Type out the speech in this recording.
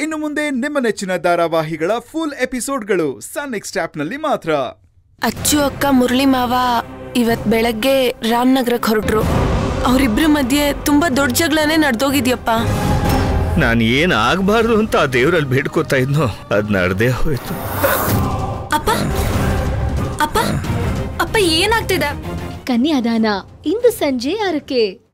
ಇನ್ನು ಮುಂದೆ ನಿಮ್ಮ ನೆಚ್ಚಿನ ಧಾರಾವಾಹಿಗಳ ಫುಲ್ ಎಪಿಸೋಡ್ಗಳು ಸನ್ ನೆಕ್ಸ್ಟ್ ಮಾತ್ರ. ಅಚ್ಚು ಅಕ್ಕ ಮುರಳಿ ಮಾವ ಇವತ್ ಬೆಳಗ್ಗೆ ರಾಮನಗರಕ್ಕೆ ಹೊರಟ್ರು. ಅವರಿಬ್ರ ಮಧ್ಯೆ ತುಂಬಾ ದೊಡ್ಡ ಜಗಳನೇ ನಡೆದೋಗಿದ್ಯಪ್ಪ. ನಾನು ಏನ್ ಆಗ್ಬಾರ್ದು ಅಂತ ಆ ದೇವರಲ್ಲಿ ಬೇಡ್ಕೋತಾ ಇದ್ನೋ ಅದ್ ನಡ್ದೇ ಹೋಯ್ತು. ಅಪ್ಪ ಅಪ್ಪ ಅಪ್ಪ ಏನಾಗ್ತಿದೆ? ಕನ್ಯಾದಾನ ಇಂದು ಸಂಜೆ ಆರಕ್ಕೆ.